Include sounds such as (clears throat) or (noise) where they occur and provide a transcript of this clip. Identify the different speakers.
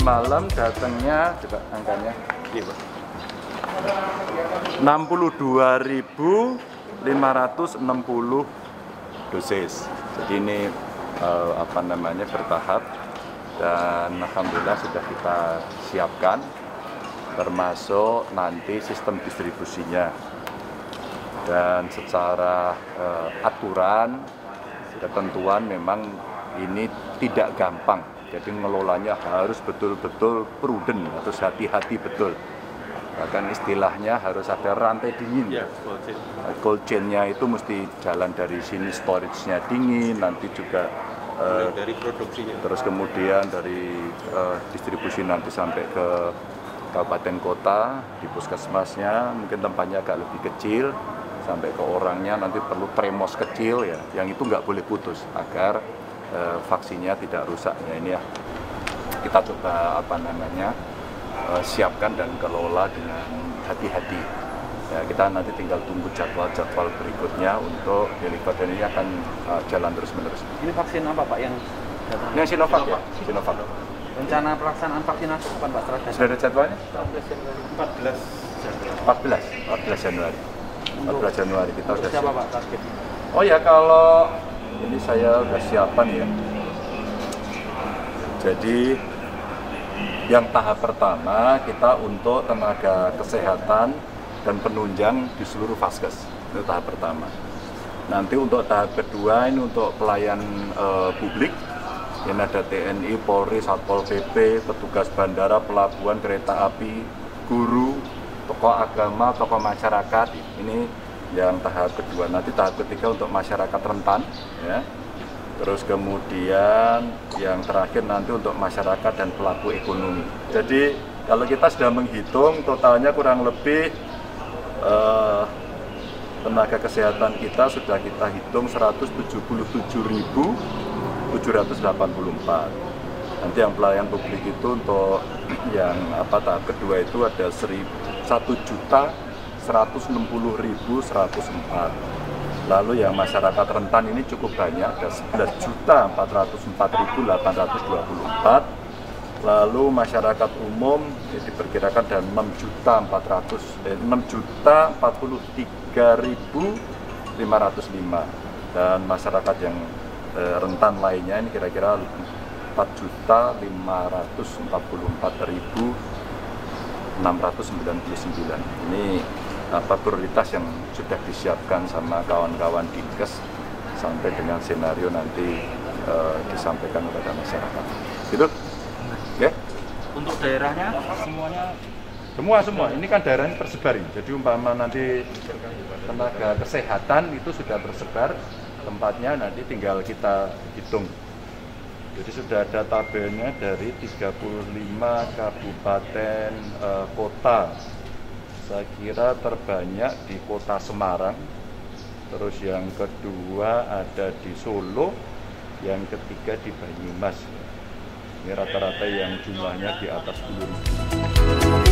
Speaker 1: datangnya coba angkanya
Speaker 2: Iya, Pak.
Speaker 1: 62.560 dosis. Jadi ini eh, apa namanya bertahap dan alhamdulillah sudah kita siapkan termasuk nanti sistem distribusinya dan secara eh, aturan ketentuan memang ini tidak gampang jadi ngelolanya harus betul-betul prudent harus hati-hati betul bahkan istilahnya harus ada rantai dingin
Speaker 2: cold chain.
Speaker 1: cold chain-nya itu mesti jalan dari sini storage-nya dingin nanti juga eh,
Speaker 2: dari produksinya.
Speaker 1: terus kemudian dari eh, distribusi nanti sampai ke kabupaten kota di puskesmasnya mungkin tempatnya agak lebih kecil sampai ke orangnya nanti perlu tremos kecil ya yang itu nggak boleh putus agar eh, vaksinnya tidak rusak ya ini ya. Kita coba apa namanya eh, siapkan dan kelola dengan hati-hati. Ya kita nanti tinggal tunggu jadwal-jadwal berikutnya untuk deliver dan ini akan eh, jalan terus menerus
Speaker 3: Ini vaksin apa Pak yang datang?
Speaker 1: ini Sinovac ya? Sinovac.
Speaker 3: Rencana pelaksanaan vaksinasi kapan Pak? Setelah
Speaker 1: sudah ada jadwalnya?
Speaker 2: 14 Januari.
Speaker 1: 14 14 Januari. 14 Januari kita sudah
Speaker 3: siapa
Speaker 1: siap.
Speaker 3: Pak target?
Speaker 1: Oh ya kalau ini saya udah ya. Jadi yang tahap pertama kita untuk tenaga kesehatan dan penunjang di seluruh vaskes itu tahap pertama. Nanti untuk tahap kedua ini untuk pelayan eh, publik ini ada TNI, Polri, Satpol PP, petugas bandara, pelabuhan, kereta api, guru, tokoh agama, tokoh masyarakat. Ini yang tahap kedua. Nanti tahap ketiga untuk masyarakat rentan, ya. Terus kemudian yang terakhir nanti untuk masyarakat dan pelaku ekonomi. Jadi kalau kita sudah menghitung totalnya kurang lebih eh, tenaga kesehatan kita sudah kita hitung 177.784. Nanti yang pelayan publik itu untuk (clears throat) yang apa tahap kedua itu ada 1 juta 160.104. Lalu yang masyarakat rentan ini cukup banyak, ada 11 juta 404.824. Lalu masyarakat umum ya, diperkirakan dan 6 juta 400 eh, 6 juta 43.505 dan masyarakat yang eh, rentan lainnya ini kira-kira 4 juta 544.699 ini apa prioritas yang sudah disiapkan sama kawan-kawan dinkes sampai dengan senario nanti eh, disampaikan kepada masyarakat gitu Oke?
Speaker 3: Untuk daerahnya semuanya
Speaker 1: Semua semua. Ini kan daerahnya tersebar ini. Jadi umpama nanti tenaga kesehatan itu sudah tersebar tempatnya nanti tinggal kita hitung. Jadi sudah ada tabelnya dari 35 kabupaten eh, kota. Saya kira terbanyak di kota Semarang. Terus yang kedua ada di Solo, yang ketiga di Banyumas. Ini rata-rata yang jumlahnya di atas 10.000.